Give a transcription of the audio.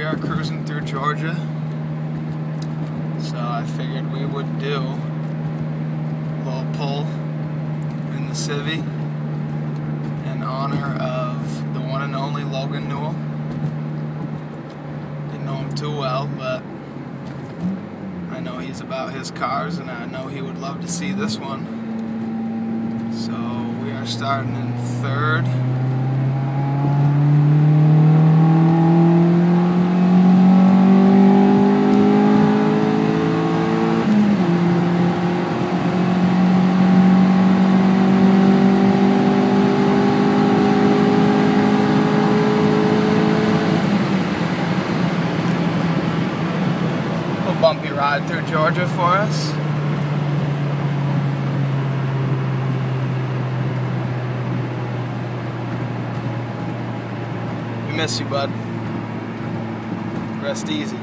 we are cruising through Georgia. So I figured we would do a little pull in the Civi in honor of the one and only Logan Newell. Didn't know him too well, but I know he's about his cars and I know he would love to see this one. So we are starting in third. Bumpy ride through Georgia for us. We miss you, bud. Rest easy.